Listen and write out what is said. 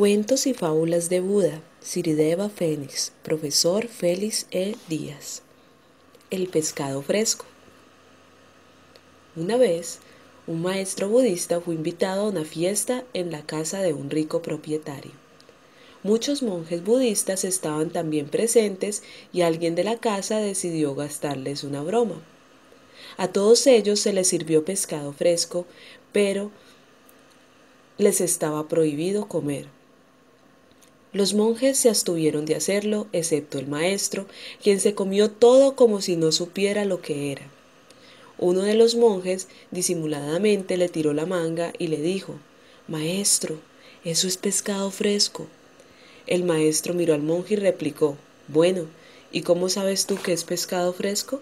Cuentos y fábulas de Buda, Sirideva Fénix, profesor Félix E. Díaz. El pescado fresco. Una vez, un maestro budista fue invitado a una fiesta en la casa de un rico propietario. Muchos monjes budistas estaban también presentes y alguien de la casa decidió gastarles una broma. A todos ellos se les sirvió pescado fresco, pero les estaba prohibido comer. Los monjes se abstuvieron de hacerlo, excepto el maestro, quien se comió todo como si no supiera lo que era. Uno de los monjes disimuladamente le tiró la manga y le dijo, Maestro, eso es pescado fresco. El maestro miró al monje y replicó, Bueno, ¿y cómo sabes tú que es pescado fresco?